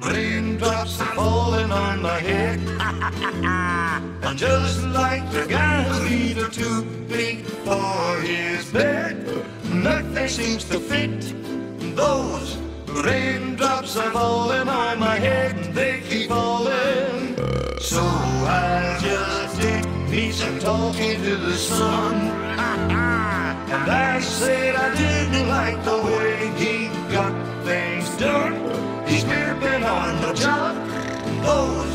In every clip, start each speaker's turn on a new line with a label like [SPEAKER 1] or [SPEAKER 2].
[SPEAKER 1] Raindrops are falling on my head. and just like the guy whose feet are too big for his bed, nothing seems to fit. Those raindrops are falling on my head, and they keep falling. So I just did me some talking to the sun. and I didn't like the way he got things done. He's gripping on the job. Those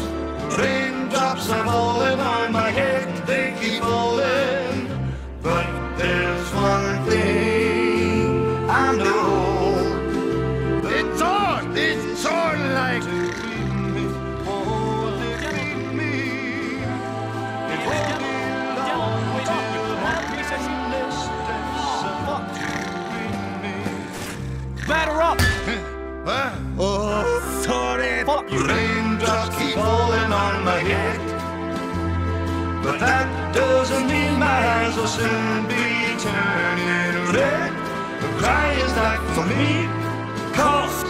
[SPEAKER 1] raindrops are falling on my head, they keep falling. But there's one thing I know.
[SPEAKER 2] It's on! It's on like. Huh? Oh, sorry.
[SPEAKER 3] You!
[SPEAKER 1] Raindrops keep falling on my head. But that doesn't mean my eyes will soon be turning red. The cry is not for me, cause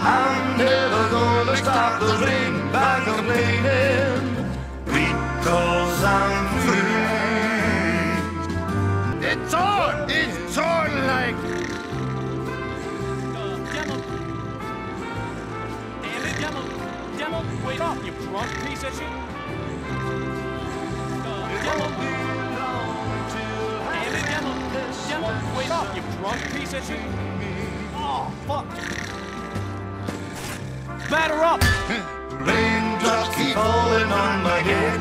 [SPEAKER 1] I'm never gonna stop the rain by complaining. Because I'm free.
[SPEAKER 2] It's on! It's on like.
[SPEAKER 3] Damn it, Demo. Demo, wake up, you drunk piece of shit. Uh, Demo. Damn it, Demo. Demo, wake up, you drunk piece of shit. Oh, fuck. Batter up!
[SPEAKER 1] Raindrops keep falling on my head.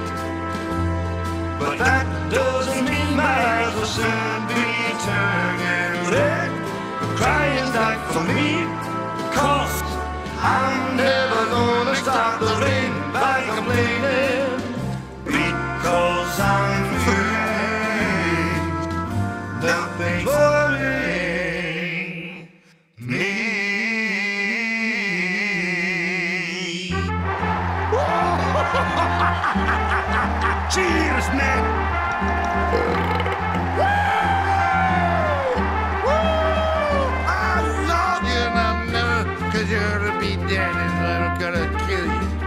[SPEAKER 1] But that doesn't mean my eyes will soon be turning red. The cry not for me, cause I'm never nothing for me. me. Cheers, man! be dead and I am going
[SPEAKER 2] to kill you.